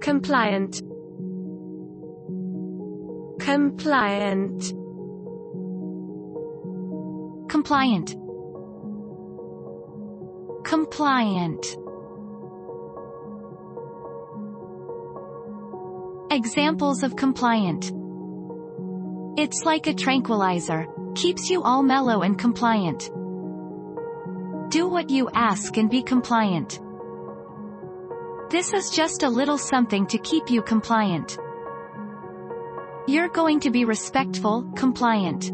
compliant compliant compliant compliant Examples of compliant It's like a tranquilizer. Keeps you all mellow and compliant. Do what you ask and be compliant. This is just a little something to keep you compliant. You're going to be respectful, compliant.